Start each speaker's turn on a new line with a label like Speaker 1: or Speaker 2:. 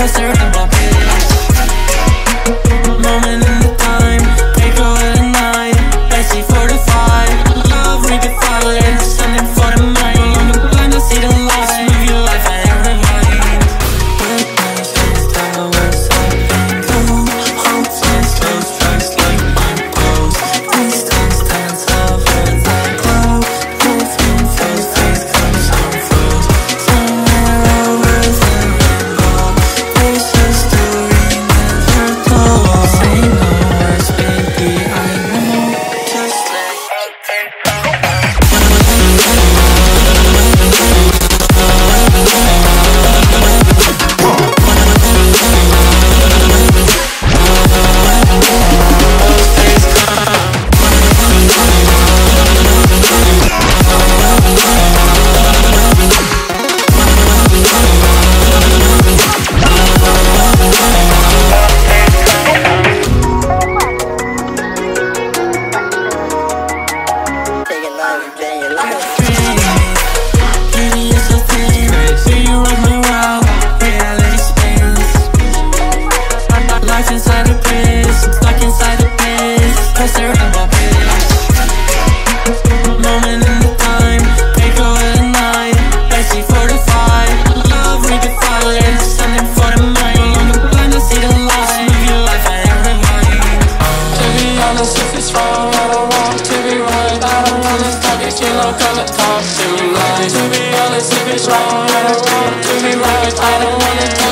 Speaker 1: press her and blow you don't come to talk to me like To be honest, if it's wrong, I don't want to be right. I don't wanna